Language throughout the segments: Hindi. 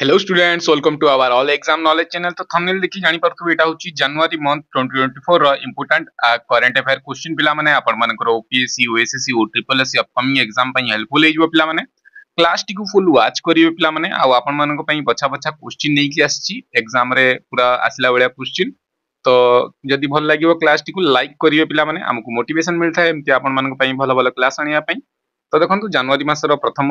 Hello students welcome to our all exam knowledge channel तो थंबनेल देखि जानि परथु एटा होची जनवरी मंथ 2024 रो इंपोर्टेंट करंट अफेयर क्वेश्चन पिला माने आपण मानकर OPSC OSSC O triple SC upcoming exam पई हेल्पफुल हे जो पिला माने। क्लास टी को फुल वाच करिवे पिला माने आ आपण मानक पई बछा बछा क्वेश्चन नै कि आछि एग्ज़ाम रे पूरा आसिला बेले क्वेश्चन तो जदि भल लागिवो क्लास टी को लाइक करिवे पिला माने हमकु मोटिवेशन मिलथा एमति आपण मानक पई भलो भलो क्लास आनिया पई। तो देखो, जनवरी मसर प्रथम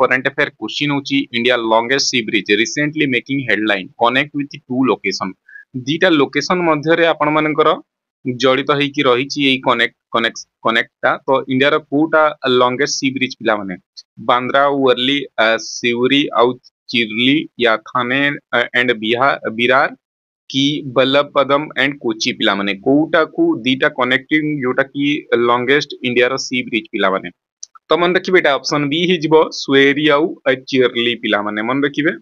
करेन्ट अफेयर क्वेश्चन हूँ India longest sea bridge recently making headline connect with two location दीटा location मध्य मानकर जड़ित रही कनेक्ट कनेक्ट कनेक्टा तो इंडिया कोटा लंगेस्ट सी ब्रिज पिला बांद्रा वर्ली सिवरी आउ चिरली या थाने एंड बिरार, की, बल्लभपदम एंड कोची पिला कोटा को दीटा कनेक्टिंग जोटा की लंगेस्ट इंडिया सी ब्रिज पिला माने। तो मन रखिए एटा ऑप्शन बी ही स्वेरी आउ चियरली पिला माने मन रखिबे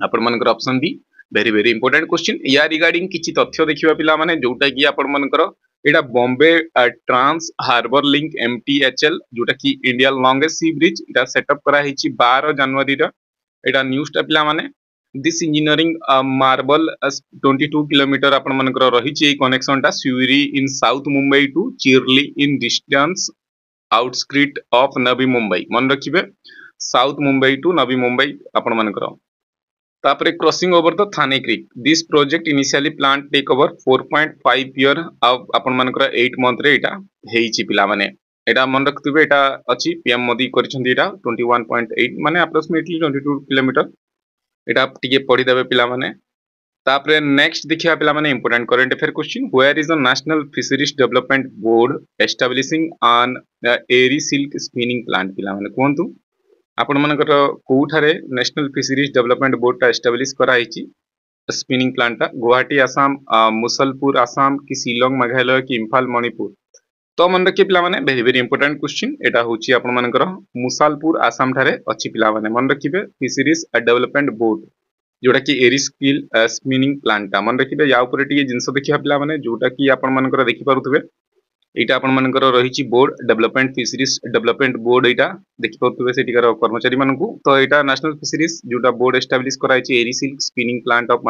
आपण मनकर option B very very important question या रिगार्डिंग किछि तथ्य पिला माने जोटा कि आपण एटा Bombay trans harbour link MTHL जोटा कि इंडिया लंगेस्ट सी ब्रिज एटा सेटअप करा हिची 12 जनवरी रो एटा न्यूज़ टा पिला माने दिस इंजीनियरिंग मार्बल 22 किलोमीटर आपण रहिची कनेक्शन टा Sewri in south Mumbai to Chirle in distance outskirt of Navi Mumbai मन रखिए साउथ मुंबई टू नवी मुंबई आपण मानकर तापर crossing over the Thane creek this project initially plan take over 4.5 year आपण मानकर 8 मंथ रे एटा हेइची पिला माने एटा मन रखथिबे एटा अछि पीएम मोदी करछन्ती एटा 21.8 माने अप्रोक्सीमेटली 22 किलोमीटर एटा टिके पढी देबे पिला माने तापर नेक्स्ट देखिया पिला माने important current affair question where is the national fisheries development board establishing on eri silk spinning plant पिला माने कोंतु आपण मानकर कोठारे नेशनल फिशरीज डेवलपमेंट बोर्ड टा एस्टैब्लिश करा हिची स्पिनिंग प्लांट गुवाहाटी आसाम मुसलपुर आसाम की शिलोंग मेघालय की इम्फाल मणिपुर तो मन रखिए पिला माने वेरी वेरी इंपोर्टेंट क्वेश्चन एटा होची आपण मानकर मुसलपुर आसाम जोटा कि एरी स्किल स्पिनिंग प्लांट। मन रखिए या ऊपर टिके जिंस देखिया पिला माने जोटा कि देखि पारुथबे एटा आपण मानकर रहिछि board, development fisheries, development board एटा देखि पारुथबे सेटिकार कर्मचारी मानकु तो एटा नेशनल फिशरीज जोटा board establish कराइछि eri silk spinning plant of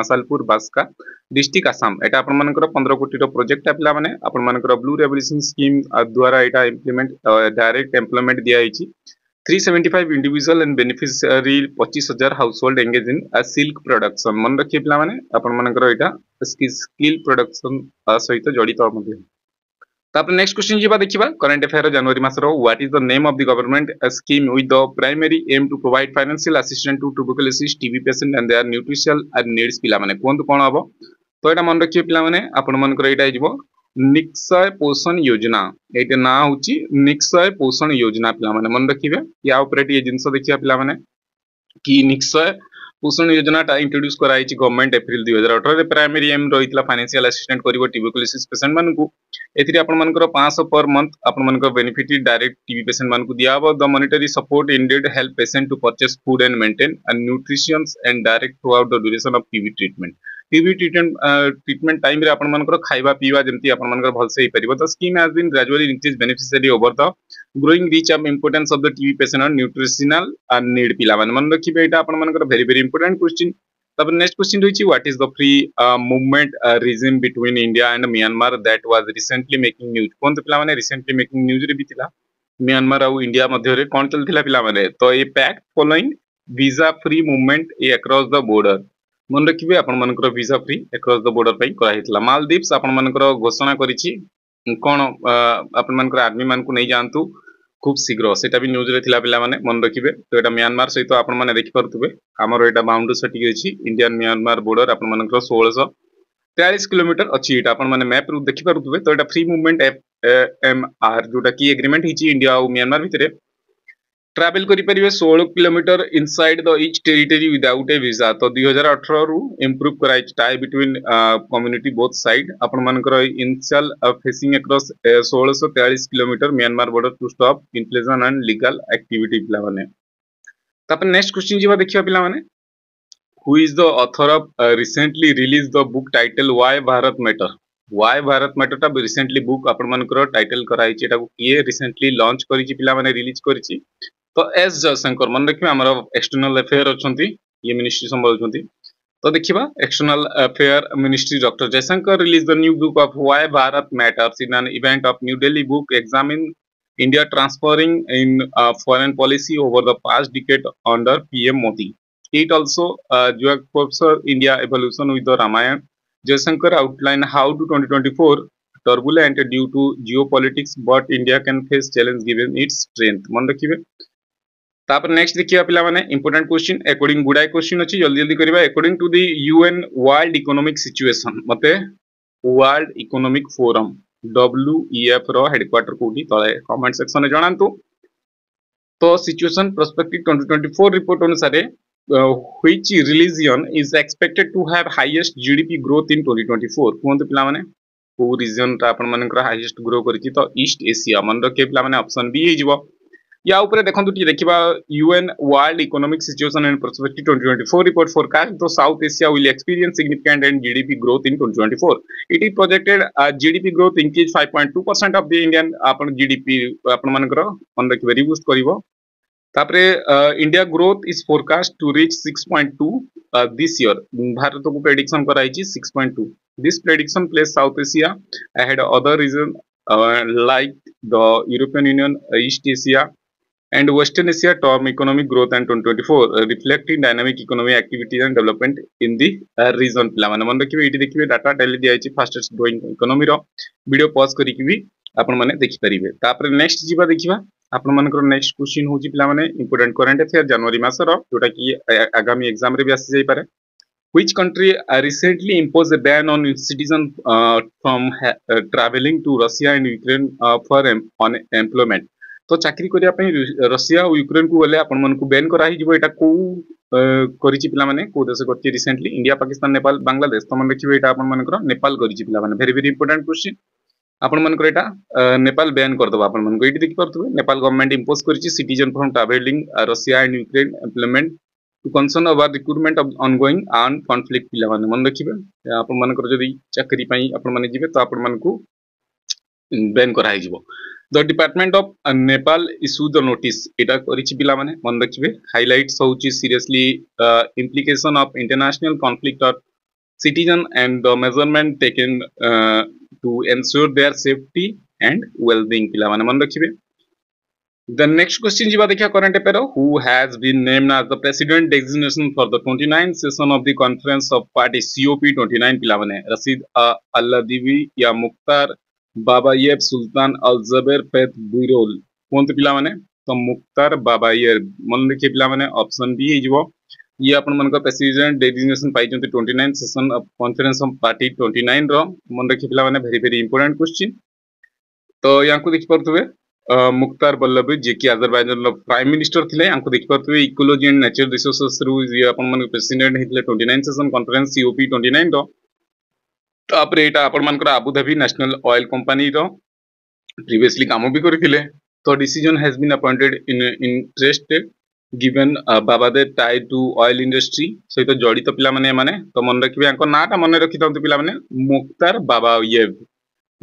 Masalpur बास्का district Assam एटा आपण मानकर 15 कोटी रो प्रोजेक्ट पिला माने आपण मानकर ब्लू रेवोल्यूशन स्कीम द्वारा एटा इंप्लीमेंट डायरेक्ट एम्प्लॉयमेंट दिया हिछि 375 individual and beneficiary 25000 household engage in silk production मन रखिए पिला माने आपण मानकर एटा स्किल प्रोडक्शन सहित जड़ित मध्ये। तापर नेक्स्ट क्वेश्चन जीवा देखिबा करंट अफेयर जनवरी मासरो what is the name of the government scheme with the primary aim to provide financial assistant to tuberculosis TB patient and their nutritional and needs पिला माने कोन कोन हबो? तो एटा मन रखिए पिला माने आपण मानकर एटा निक्षय पोषण योजना। ये ना हूँ निक्षय पोषण योजना पे मन रखिए या जिनस देखिए पे कि निक्षय पोषण योजना टा इंट्रोड्यूस कराई गवर्नमेंट एप्रिल दुई हज़ार अठर प्राइमरी एम रही फाइनेंशियल असिस्टेंट कर ट्यूबरकुलोसिस पेसेंट मानक एथि आपंकर पाँच पर मंथ आपण बेनिफिट डायरेक्ट टीबी पेसेंट मानक दिया the monetary support indeed help patient to purchase food and maintain and nutrition and direct throughout the duration of TB treatment TB treatment treatment time रे आपण मानकर खाइबा पीवा जेमती आपण मानकर भलसे ही परिबो the scheme has been gradually increase beneficiary over the growing reach of importance of the TB patient and nutritional and need पिला मान मन रखिबे एटा आपण मानकर वेरी वेरी इंपोर्टेंट क्वेश्चन तब नेक्स्ट क्वेश्चन रही what is the free movement regime between India and Myanmar that was recently making news कोन पिला माने रिसेंटली मेकिंग न्यूज़ रे बितिला म्यांमार और इंडिया मध्य रे कोन चलथिला पिला माने तो a pact following visa free movement free across the border पई करा हितला मालदीव्स आपण मानकर घोषणा करिछि कोन आपण मानकर आर्मी मानकु नै जानतु खूब शीघ्र सेटा भी न्यूज़ रे थिला पिला माने मन रखिबे तो एटा म्यांमार सहित आपण माने देखि परतुबे हमर एटा बाउंड्री सेटिक इंडियन म्यांमार बॉर्डर मानकर 1600 43 किलोमीटर आपण माने मैप रु देखि परतुबे तो एटा फ्री मूवमेंट एम आर जोटा की एग्रीमेंट हिची इंडिया ट्रावेल करें षोल kilometre inside the each territory without a visa तो दुई हज़ार अठर रु इम्प्रूव कराई tie between community both side आपण मानकर इनिशियल फेसिंग अक्रॉस षोलश तेयालीस kilometre Myanmar border to stop inflation and legal माने तापर नेक्स्ट क्वेश्चन देखिया पिला माने who is the author of recently release the book title why Bharat matter why Bharat matter टा रिसेंटली बुक मानकर टाइटल कराई तो एस जयशंकर मन रखिए आम एक्सटर्नाल एफेयर अच्छा ये मिनिस्ट्री संभाल तो देखा external affair ministry doctor Jaishankar release the new book of why Bharat matters in an event of new Delhi book exam India transferring in foreign policy over the past decade under PM Modi it also professor India evolution with Ramayana Jaishankar outline how to twenty twenty four turbulent due to geo but India can face challenge given its strength मन रखिए तापर नेक्स्ट देखा पे इंपोर्टाट क्वेश्चन एकॉर्डिंग गुडाई क्वेश्चन अच्छी जल्दी जल्दी करवा according to the UN world economic situation मत world economic forum W WEF रेडक्वाटर कौटी तले कमेंट सेक्शन में जनातु तो situation prospective twenty four report अनुसार which region is expected to have highest G D P growth in twenty twenty four कहते पे रिजन आपर हाइएस्ट ग्रो कर तो ईस्ट एसिया मन रखिए पे अप्सन बी हो या ऊपर देखंतु टी देखिबा UN world economic situation and perspective 2024 report forecast the south Asia will experience significant and GDP growth in 2024 it is projected GDP growth increase 5.2% of the Indian आपण जीडीपी आपण मानकर मन रखिबे रिबूस्ट करबो तापरे India growth is forecast to reach 6.2 this year Bharat को प्रेडिक्शन कराई 6.2 this prediction place south Asia other region uh, like the European Union, East Asia, and Western Asia term economic growth and 2024 uh, reflecting dynamic economic activity and development in the uh, region ପିଲାମାନେ ମନେ ରଖିବେ ଏଇଠି ଦେଖିବେ ଡାଟା ଡେଲି ଦିଆଯାଇଛି ଫାଷ୍ଟେଷ୍ଟ ଗ୍ରୋଇଂ ଇକୋନୋମିର ଭିଡ଼ିଓ ପଜ୍ କରିକି ବି ଆପଣମାନେ ଦେଖିପାରିବେ ତାପରେ ନେକ୍ସଟ ଯିବା ଦେଖିବା ଆପଣମାନଙ୍କର ନେକ୍ସଟ କ୍ୱେଶ୍ଚିନ୍ ହେଉଛି ପିଲାମାନେ ଇମ୍ପୋର୍ଟାଣ୍ଟ କରେଣ୍ଟ ଆଫେୟାର ଜାନୁଆରୀ ମାସର ଯୋଉଟା କି ଆଗାମୀ ଏକ୍ସାମରେ ବି ଆସିଯାଇପାରେ which country uh, recently imposed a ban on citizens uh, from uh, traveling to Russia and Ukraine uh, for em on employment तो चाकरी करने रशिया और युक्रेन को गले आपन कराई कौ कर पाने कौ देश करसेंटली इंडिया पाकिस्तान नेपाल बांग्लादेश तो तुम देखिए आपल कर पाने भेरी भेरी इंपोर्टां क्वेश्चन आपर एटा नेपाल ब्यान करदे आपठी देखिपे Nepal government impose Karjan from travelling Russia and Ukraine employment to concern अबार रिक्रुटमेंट अनगोई आन कनफ्लिक्ट पाने मन रखिए आपर चाकरी आपे तो आपन मैं ब्यान कराइज the department of Nepal issue the notice এটা করেছি পিলামানে মনে রাখবে হাইলাইটস হচ্ছে seriously implication of international conflict of citizen and the measurement taken to ensure their safety and wellbeing পিলামানে মনে রাখবে The next question jiba dekha current affair who has been named as the president designation for the 29th session of the conference of parties COP 29 पिला बने रसीद अल्लादिवी या मुख्तार बाबायेब सुल्तान अल जबेर फेथ बुइरोल। कोन पिलामाने तो मुख्तार बाबायेब मन रखिए पिलामाने ऑप्शन बी हे ये मन का प्रेसिडेंट डेजिग्नेशन जंते 29 session of conference of party 29 रो मन रखिए पिलामाने वेरी वेरी इंपोर्टेंट क्वेश्चन तो यांको देखि परथुवे मुख्तार बल्लभी जे कि अजरबैजान प्राइम मिनिस्टर यांको देखि परथुवे इकोलॉजी एंड नेचर रिसोर्सेस रु ये अपन मन प्रेसिडेंट हेतले তাପରେ ଏଇଟା ଆପଣମାନଙ୍କର ଆବୁଧାବି ନ୍ୟାସନାଲ ଅଏଲ କମ୍ପାନୀର ପ୍ରିଭିୟସଲି କାମ ବି କରିଥିଲେ ତ decision has been appointed interested given ବାବା the tie to oil industry ସହିତ ଜଡ଼ିତ ପିଲାମାନେ ଏମାନେ ତ ମନେ ରଖିବେ ୟାଙ୍କ ନାଁଟା ମନେ ରଖିଥାନ୍ତୁ ପିଲାମାନେ ମୁକ୍ତାର ବାବା ୟେବ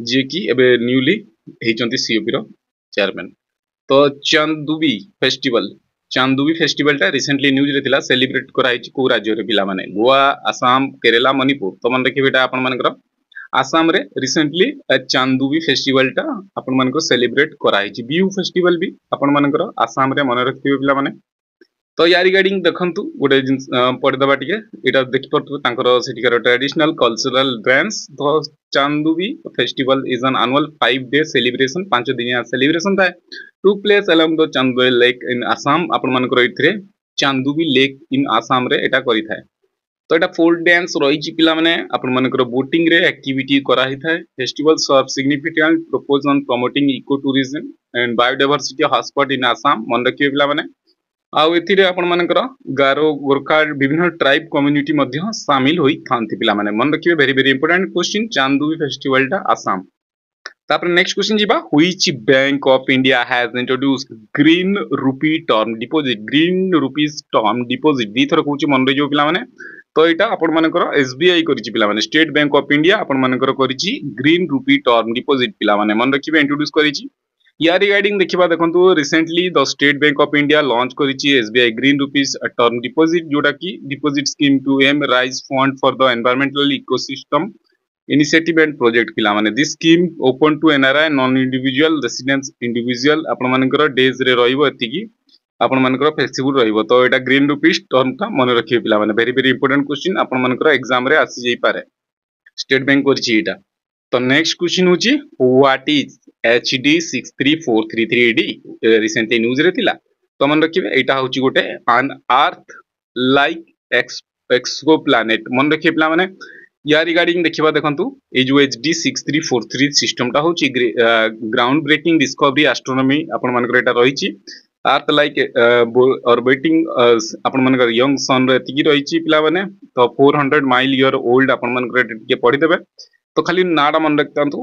ଯିଏକି ଏବେ ନ୍ୟୁଲି ହେଇଛନ୍ତି ସିଓପିର ଚେୟାରମ୍ୟାନ୍ ତ ଚାନ୍ଦୁବି ଫେଷ୍ଟିଭାଲ ଚାନ୍ଦୁବି ଫେଷ୍ଟିଭାଲଟା ରିସେଣ୍ଟଲି ନ୍ୟୁଜରେ ଥିଲା ସେଲିବ୍ରେଟ କରାହେଇଛି କୋଉ ରାଜ୍ୟରେ ପିଲାମାନେ ଗୋଆ ଆସାମ କେରଲା ମଣିପୁର ତ ମନେ ରଖିବେ ଏଇଟା ଆପଣମାନଙ୍କର ଆସାମରେ ରିସେଣ୍ଟଲି ଚାନ୍ଦୁବି ଫେଷ୍ଟିଭାଲଟା ଆପଣମାନଙ୍କର ସେଲିବ୍ରେଟ କରାହେଇଛି ବିହୁ ଫେଷ୍ଟିଭାଲ ବି ଆପଣମାନଙ୍କର ଆସାମରେ ମନେ ରଖିଥିବେ ପିଲାମାନେ ତ ୟା ରିଗାର୍ଡିଂ ଦେଖନ୍ତୁ ଗୋଟେ ଜିନିଷ ପଢିଦେବା ଟିକେ ଏଇଟା ଦେଖିପାରୁଥିବେ ତାଙ୍କର ସେଠିକାର ଟ୍ରାଡିସନାଲ କଲଚରାଲ ଡ୍ୟାନ୍ସ ତ Chandubi festival is an annual five day celebration ପାଞ୍ଚ ଦିନିଆ ସେଲିବ୍ରେସନ ଥାଏ to place along the Chandubi lake in Assam ଆପଣମାନଙ୍କର ଏଥିରେ ଚାନ୍ଦୁବି ଲେକ୍ ଇନ୍ ଆସାମରେ ଏଇଟା କରିଥାଏ ତ ଏଇଟା ଫୋଲ୍ଡ ଡ୍ୟାନ୍ସ ରହିଛି ପିଲାମାନେ ଆପଣମାନଙ୍କର ବୋଟିଂରେ activity କରାହେଇଥାଏ festival serve significant proportion promoting eco tourism and biodiversity hotspot in Assam ମନେ ରଖିବେ ପିଲାମାନେ ଆଉ ଏଥିରେ ଆପଣମାନଙ୍କର ଗାରୋ ଗୋର୍ଖା ବିଭିନ୍ନ ଟ୍ରାଇବ୍ କମ୍ୟୁନିଟି ମଧ୍ୟ ସାମିଲ ହୋଇଥାନ୍ତି ପିଲାମାନେ ମନେ ରଖିବେ very very important question Chandubi ଫେଷ୍ଟିଭାଲଟା Assam ତାପରେ ନେକ୍ସଟ କ୍ୱେଶ୍ଚିନ୍ ଯିବା which bank of India has introduce green rupee term deposit green rupees term deposit ଦୁଇଥର କହୁଛି ମନେ ରହିଯିବ ପିଲାମାନେ ତ ଏଇଟା ଆପଣମାନଙ୍କର ଏସବିଆଇ କରିଛି ପିଲାମାନେ ଷ୍ଟେଟ୍ ବ୍ୟାଙ୍କ ଅଫ୍ ଇଣ୍ଡିଆ ଆପଣମାନଙ୍କର କରିଛି ଗ୍ରୀନ୍ ରୁପି ଟର୍ମ ଡିପୋଜିଟ୍ ପିଲାମାନେ ମନେ ରଖିବେ ଇଣ୍ଟ୍ରୋଡ୍ୟୁସ୍ କରିଛି या रिगार्डिंग देखिबा देखंतु recently the state bank of India launch करिछि SBI green rupees term deposit जोटा कि deposit scheme to aim raise fund for the environmental ecosystem initiative and project पिला माने। This scheme open to NRI non individual residence individual आपण मानकर डेज़ रे रहइबो एतिकी आपण मानकर फ्लेक्सिबल रहइबो तो एटा ग्रीन रुपीस टर्म ता मन रखिबे पिला माने वेरी वेरी इंपोर्टेंट क्वेश्चन आपण मानकर एग्ज़ाम रे आसी जाई पारे स्टेट बैंक करछि एटा तो नेक्स्ट क्वेश्चन होची what is HD 63433D recently news रे थिला तो मन रखिबे एटा होची गोटे an earth like ex exoplanet मन रखिबे पिला माने या रिगार्डिंग देखिबा देखंतु ए जो HD 6343 सिस्टम टा होची ग्राउंड ब्रेकिंग डिस्कवरी एस्ट्रोनॉमी आपण मानकर एटा रहिची अर्थ लाइक ऑर्बिटिंग आपण मानकर यंग सन रे तिकी रहिची पिला माने तो 400 माइल ईयर ओल्ड आपण मानकर तो खाली नाटा मन रखिथांतु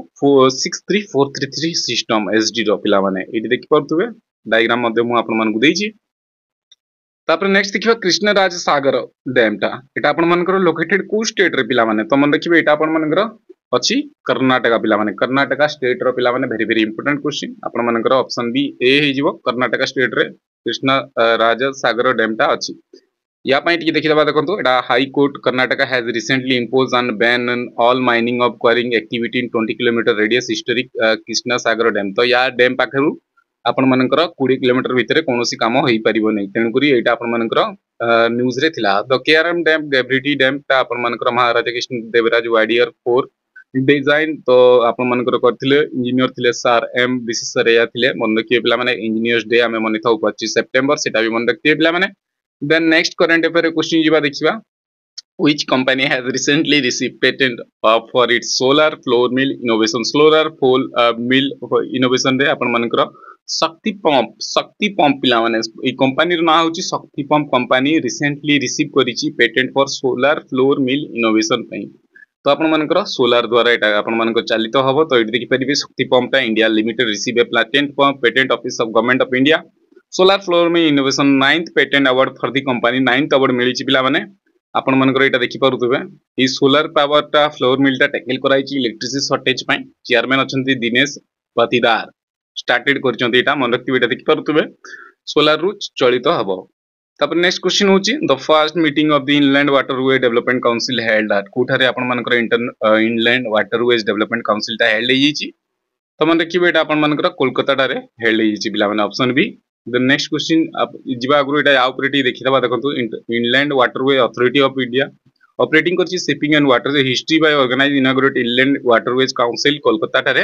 six three four three three system SD रो पिला माने एटी देखि परथुबे डायग्राम मध्ये मु आपण मानकु देइछि तापर नेक्स्ट देखिबा कृष्णराज सागर डैम टा। एटा आपण मानकर लोकेटेड को स्टेट रे पिला माने तो मन रखिबे एटा आपण मानकर अछि कर्नाटका पिला माने कर्नाटका स्टेट रो पिला यापाई देखि देखो यहाँ high court Karnataka has recently impose an ban on all mining of quarrying activity in twenty kilometre radius historic Krishna Sagar dam तो या डैम पाखर आपण मान कोड़े किलोमीटर भितर कौन कम हो पार ना तेणुकर यहाँ आपण मान न्यूज़ uh, रे थिला. द केआरएम डैम डेब्रिटी डैम आपण मान महाराजा कृष्ण देवराज वाडियर फोर डिज़ाइन तो आपण मान करथिले इंजीनियर थिले सार एम विशेषर या थिले. मन रखिए पे इंजीनियर्स डे आम मन था पचीस सेप्टेम्बर से मन रखिए पे then next current affair question जीवा देखा which company has recently receive patent for its solar flour mill innovation solar flour mill innovation आपर शक्ति पंप शक्ति पंप पे कंपानी ना हूँ Shakti pump company recently receive कर patent for solar flour mill innovation तो आपर सोलार द्वारा यहाँ चालित हम तो ये देखिपर Shakti पंपटा India limited receive a patent pump patent office of government of India solar flour में innovation ninth patent award for the company ninth award मिली पिला माने आपण मनकर एटा देखि पारुतबे ई सोलार पावर टा फ्लोर मिलटा टैकल कराइछि इलेक्ट्रिसिटी सर्टेज चेयरमैन अच्छा दिनेश पतिदार स्टार्टेड एटा मन रखति एटा देखि पारुतबे सोलार रु चलित हबो तापर नेक्स्ट क्वेश्चन हूँ the first meeting of the inland waterway development council held आपण मनकर inter inland waterways development council held हेइछि तो मन रखिबे एटा आपण मनकर कोलकाता हेल्ड पिला माने option B the next question ଯିବା ଆଗରୁ ଏଟା ୟା ଉପରେ ଟିକେ ଦେଖିଦେବା ଦେଖନ୍ତୁ inland waterway authority of India operating କରିଛି shipping and water history by organise inaugurate inland waterways council କୋଲକାତାଠାରେ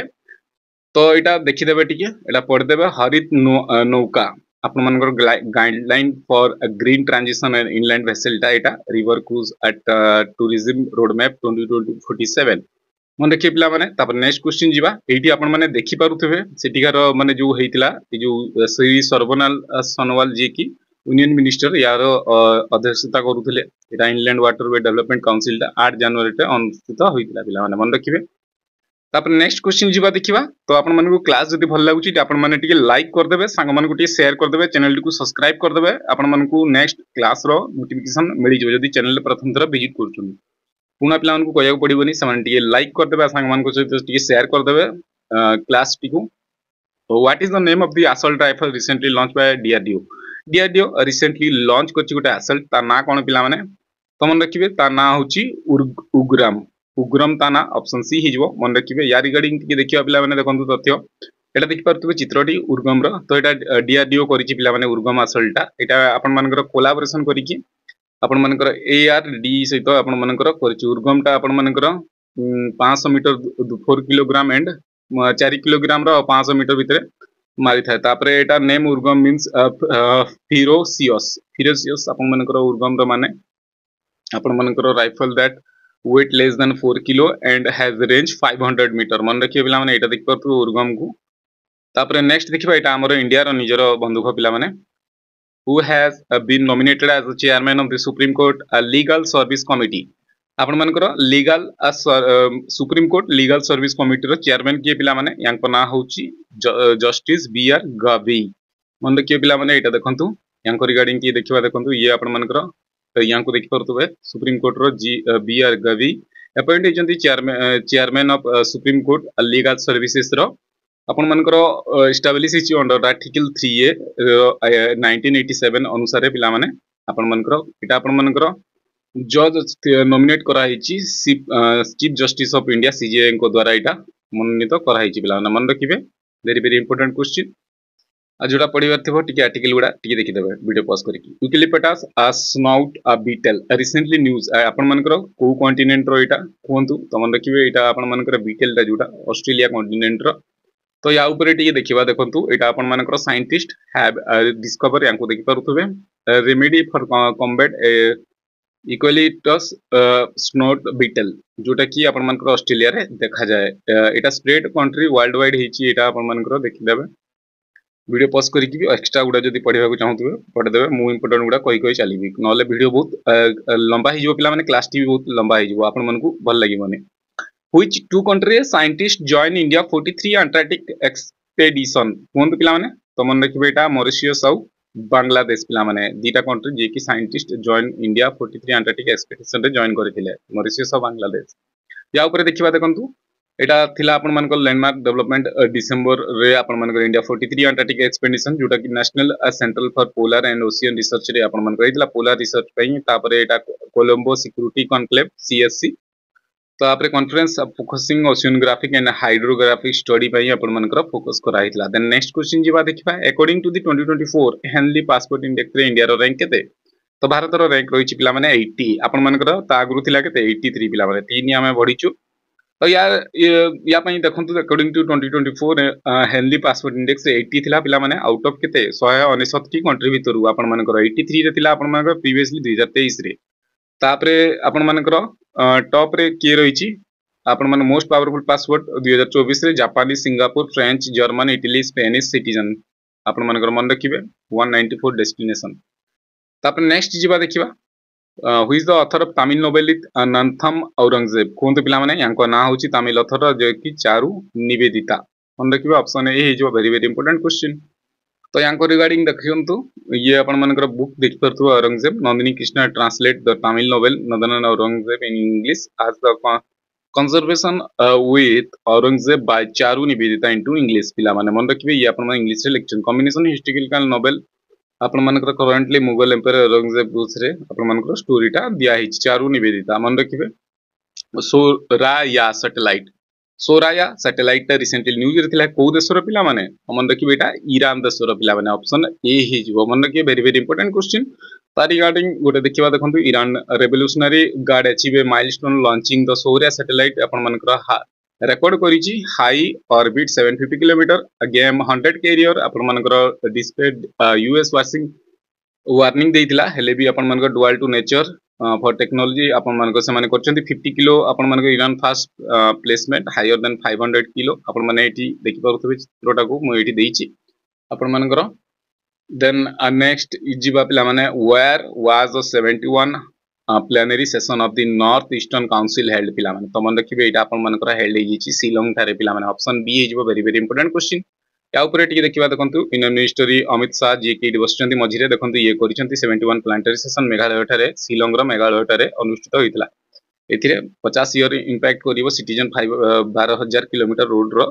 ତ ଏଇଟା ଦେଖିଦେବେ ଟିକେ ଏଇଟା ପଢିଦେବେ ହରିତ ନୌକା ଆପଣମାନଙ୍କର guideline for green transition inland ଭେସେଲଟା ଏଇଟା river cruise at tourism road map twenty twenty forty seven मन देखिए पिला नेक्स्ट क्वेश्चन जीवा एठी आपण माने देखि पारुथबे सेटिकार माने जो ए जो श्री सर्वनाल सनवाल जे की यूनियन मिनिस्टर यार अध्यक्षता करूथिले एटा इनलैंड वाटरवे डेवलपमेंट काउंसिल 8 जनवरी टे अनुष्ठित होइतिला पिला माने तापर नेक्स्ट क्वेश्चन जीवा देखिबा तो को क्लास जदी भल लागुची आपण माने टिके लाइक कर देबे संग माने को टिके शेयर कर देबे चैनल को कर पुणा पिला कहू पड़ोनी से लाइक करदे सांग सहित सेयार करदे class T what is the name of the assault rifle recently launch by DRDO DRDO recently launch कर गोटे असल्ट ता ना कौन पिला तो मन रखिबे ता ना होची उग्रम। उग्रम ता ना ऑप्शन सी हिजबो मन रखिबे। या रिगार्डिंग टिके देखिबा पिला माने देखंतु तथ्य एटा देखि पारतुबे चित्रटी उर्गम रो तो एटा डीआरडीओ करिछि पिला माने उर्गम असल्टा एटा आपण मानकर कोलाबोरेशन करिकि आपण मानकर ए आर डी सहित आपण मानकर करछि उर्गम टा आपण मानकर 500 मीटर 4 किलोग्राम एंड 4 किलोग्राम रो 500 मीटर भितरे मारी थाए तापरे एटा नेम उर्गम मींस फिरोसियस फिरोसियस आपण मानकर उर्गम who has uh, been nominated as the chairman of the Supreme Court uh, Legal Service Committee. आपण मानकर legal supreme court legal service committee रो चेयरमैन किए पिला माने यांक ना होची जस्टिस बी आर गवी मन देखिए पिला माने एटा देखंतु यांक रिगार्डिंग की देखिबा देखंतु ये आपण मानकर यांक देखि परतुबे सुप्रीम कोर्ट रो जी बी रो आपण मनकर इस्टाब्लिश हिची अंडर आर्टिकल 3 ए 1987 अनुसार पिला माने आपण मनकर एटा आपण मनकर जज नॉमिनेट करा हिची chief justice of India CJI को द्वारा एटा मनोनीत करा हिची मन रखिबे वेरी वेरी इंपोर्टेंट क्वेश्चन आज जोड़ा पढ़िबार थो टी आर्टिकल गुड़ा टी देखिदेवे वीडियो पॉज करके यूकेलिपटास आ स्नाउट आ बीटेल रिसेंटली न्यूज़ आपण मनकर को कॉन्टिनेंट रो एटा एटा आपण मनकर टा तो या टी देखा देखु सैंटिस्ट हैव डिस्कवर या देखी पारे रेमेडी फॉर कम्बेट इक्वालिटस स्नोट बीटेल जोटा कि रे देखा जाए यहाँ स्प्रेड कंट्री वर्ल्ड वाइड होता देखीदे वीडियो पज कर एक्सट्रा गुड़ा जब पढ़ा चाहूँ पढ़ेदेवे मुझे important two country country scientists join india 43 antarctic expedition? कोन पिला माने तो मन रखिबे एटा मॉरिशियस आउ बांग्लादेश पिला माने दीटा कंट्री जी की scientist join India 43 Antarctic expedition रे जॉइन करथिले मॉरिशियस आ बांग्लादेश या ऊपर देखिबा देखंतु एटा थिला आपन मन को लैंडमार्क डेवलपमेंट डिसेंबर रे आपन मन को इंडिया 43 अंटार्कटिक एक्सपेडिशन जोटा की national central for polar and ocean research रे आपन मन को रहितला पोलर रिसर्च पई तापर एटा कोलंबो सिक्योरिटी कॉन्क्लेव सीएससी तो आप conference focusing oceanographic and hydrographic study मनकर focus करा हितला देन नेक्स्ट क्वेश्चन जीवा देखिबा according to the 2024 Henley passport index India rank केते तो भारत रैंक रही पिला माने 80 आपण मनकर ता आगरु थिला केते 83 पिला माने। तीन आमे बढ़िचु तो या पई देखंतु according to 2024 Henley passport index रे 80 थिला पिला माने आउट ऑफ़ केते 169 कंट्री भितरु आपण मनकर 83 रे थिला आपण मनकर प्रीवियसली 2023 रे तापरे आपण मनकर टॉप रे किए रही आपण माने मोस्ट पावरफुल पासपोर्ट 2024 रे जापानी, Singapore, French, German, Italy, Spanish citizen. आपण मन रखिबे 194 डेस्टिनेशन। तापर नेक्स्ट जीवा देखिबा। Who is the author of Tamil novel नंथम Aurangzeb माने? यांको ना होची तमिल ऑथर जे कि चारु निवेदिता। तो यहाँ रिगार्डिंग देखिए ये अपन बुक देख Partha Aurangzeb, Nandini Krishna translate the Tamil novel Nandan Aurangzeb in English as the conservation with Aurangzeb by Charu Nivedita into English पिला माने। मन रखिए ये अपन इंग्लिश रे लेक्चर कॉम्बिनेशन हिस्टोरिकल नोवेल आपण मानकर currently Mughal empire Aurangzeb books रे आपण मानकर स्टोरीटा दिया हिच चारू निवेदिता। मन रखिए Soraya satellite Soraya satellite recently news को देशर पिला माने? मन रखिबे एटा ईरान देशर पिला माने ऑप्शन ए हि मन रखिबे वेरी वेरी इंपोर्टेंट क्वेश्चन ता रिगार्डिंग गोटे देखिबा देखंतु, Iran revolutionary guard achieve milestone launching the Soraya satellite मनकर record करिछि हाई ऑर्बिट 750 किलोमीटर गेम 100 कैरियर मनकर डिस्प्ले यूएस वार्निंग वार्निंग हेले भी फॉर टेक्नोलॉजी माने करछन्ती 50 kilo Iran fast placement higher than 500 kilo. आपण माने एठी देखि पारुथबे चित्रटा को मु एठी देइछि आपण मानकर देन नेक्स्ट पिला माने where was the 71 plenary session of the north eastern council held पिला माने तो मन रखिबे या ऊपर टिके देखिबा देखंतु मिनिस्ट्री अमित शाह जी के मझिरे देखंतु ये करिसंती 71 प्लांटरी सेशन मेघालय ठारे शिलोंग रो मेघालय ठारे अनुष्ठित होइतला एथिरे 50 year impact citizen 5 12000 kilometre road रो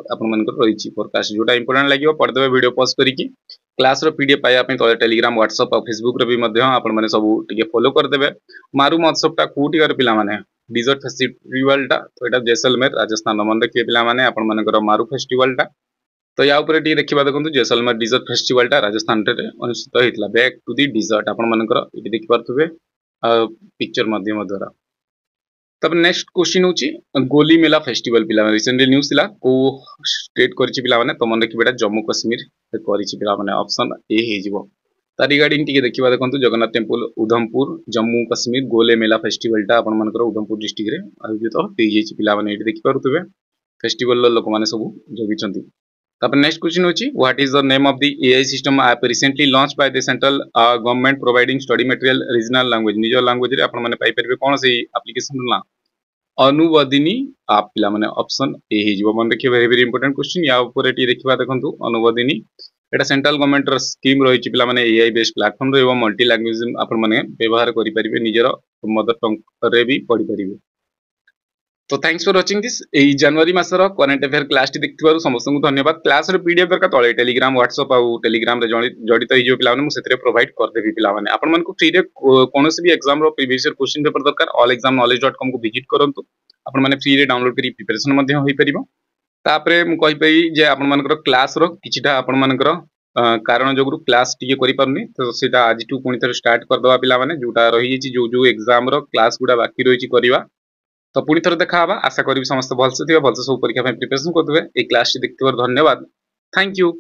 रहिछि फोरकास्ट जोटा इंपोर्टेंट लागिवो पढदेबे वीडियो पॉज करिकि क्लास रो पीडीएफ पाया पे तले टेलीग्राम व्हाट्सएप और फेसबुक रो भी मध्य आपन माने सब टिके फॉलो कर देबे मारू महोत्सव टा कोटी कर पिला माने डिजर्ट फेस्टिवल तो एटा जैसलमेर राजस्थान मन रखिए पिला माने आपन मारू फेस्टिवल तो या ऊपर टी देखिबा देखंतु जैसलमेर डिजर्ट फेस्टिवल टा राजस्थान रे अनुष्ठित होइतला बैक टू दी डिजर्ट आपण मानकर इति देखि पारथुबे पिक्चर माध्यम द्वारा तब नेक्स्ट क्वेश्चन होची गोली मेला फेस्टिवल पिला रिसेंटली न्यूज़ थिला को स्टेट करछि पिला माने तमन देखि बेटा जम्मू कश्मीर करछि पिला माने ऑप्शन ए हे जिवो ता रिगार्डिंग टिके देखिबा देखंतु जगन्नाथ टेंपल उधमपुर जम्मू कश्मीर गोले मेला फेस्टिवल टा आपण मानकर उधमपुर डिस्ट्रिक्ट रे आयोजित होई जेछि पिला माने देखि माने सब जोगिचंती तापर नेक्स्ट क्वेश्चन होची what is the name of the AI system app recently launch by the central government providing study material regional language रे आपण माने पाई परबे कोन से एप्लीकेशन ना अनुवादिनी आप पिला माने ऑप्शन ए हे जीव मन देखिए वेरी वेरी इंपोर्टेंट क्वेश्चन या ऊपर एटी देखिबा देखंतु अनुवादिनी एटा सेंट्रल गवर्नमेंट रो स्कीम रहिछि पिला माने एआई बेस्ड प्लेटफॉर्म रे एवं मल्टी लैंग्वेज आपण माने व्यवहार करि परिबे निजर मदर टंग रे भी पढ़ी परिबे तो thanks for watching this January मसर current affair class टी देखिव समस्त धन्यवाद क्लास पीडफ दर तले टेलीग्राम व्हाट्सअप आउ टेलीग्राम जड़ित हो पाने से प्रोवैड करदेवी पाने को फ्री में कौन भी एक्जाम प्रिवियर क्वेश्चन पेपर दरकार अल एक्जाम नलेज डट कम को भिजिट करूँ आप्री में डाउनलोड कर प्रिपेरेसन होपर तापर मुझे आपर क्लास रिछटा आपर कारण जो क्लास टी करें तो सीटा आज पुणी थे स्टार्ट करदे पाला जोटा रही जो जो एक्जाम क्लास गुड़ा बाकी रही ତ ପୁଣି ଥରେ ଦେଖା ହବା ଆଶା କରିବି ସମସ୍ତେ ଭଲସେ ଥିବେ ଭଲସେ ସବୁ ପରୀକ୍ଷା ପାଇଁ ପ୍ରିପାରେସନ୍ କରୁଥିବେ ଏଇ କ୍ଲାସଟି ଦେଖିଥିବାରୁ ଧନ୍ୟବାଦ ଥ୍ୟାଙ୍କ ୟୁ